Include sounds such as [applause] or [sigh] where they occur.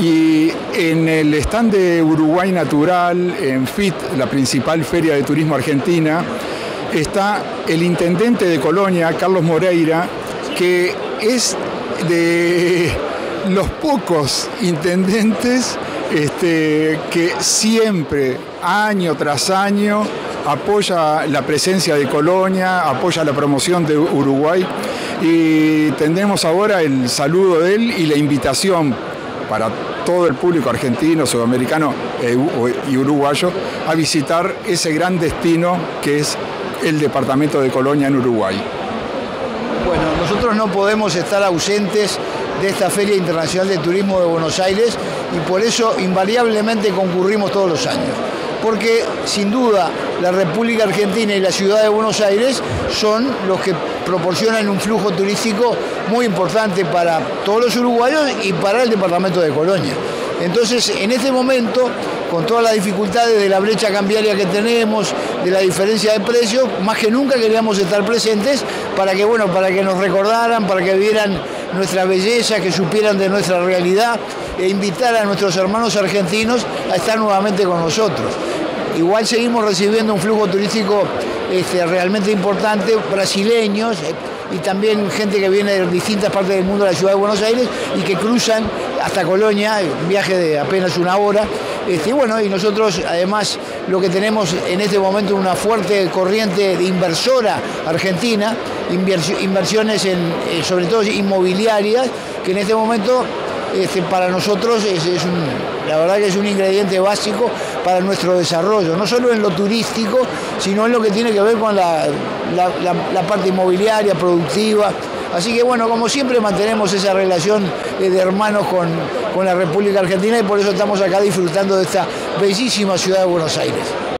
Y en el stand de Uruguay Natural, en FIT, la principal feria de turismo argentina, está el intendente de Colonia, Carlos Moreira, que es de [laughs] los pocos intendentes este, que siempre, año tras año, apoya la presencia de Colonia, apoya la promoción de Uruguay. Y tendremos ahora el saludo de él y la invitación para todo el público argentino, sudamericano eh, y uruguayo a visitar ese gran destino que es el departamento de Colonia en Uruguay. Bueno, nosotros no podemos estar ausentes de esta Feria Internacional de Turismo de Buenos Aires y por eso invariablemente concurrimos todos los años. Porque sin duda la República Argentina y la ciudad de Buenos Aires son los que proporcionan un flujo turístico muy importante para todos los uruguayos y para el departamento de Colonia. Entonces, en este momento, con todas las dificultades de la brecha cambiaria que tenemos, de la diferencia de precios, más que nunca queríamos estar presentes para que, bueno, para que nos recordaran, para que vieran nuestra belleza, que supieran de nuestra realidad e invitar a nuestros hermanos argentinos a estar nuevamente con nosotros. Igual seguimos recibiendo un flujo turístico este, realmente importante, brasileños eh, y también gente que viene de distintas partes del mundo de la ciudad de Buenos Aires y que cruzan hasta Colonia, un viaje de apenas una hora. Este, y bueno, y nosotros además lo que tenemos en este momento una fuerte corriente de inversora argentina, inversiones en, eh, sobre todo inmobiliarias, que en este momento este, para nosotros es, la verdad que es un ingrediente básico para nuestro desarrollo, no solo en lo turístico, sino en lo que tiene que ver con la, parte inmobiliaria, productiva. Así que bueno, como siempre mantenemos esa relación de hermanos con, con la República Argentina y por eso estamos acá disfrutando de esta bellísima ciudad de Buenos Aires.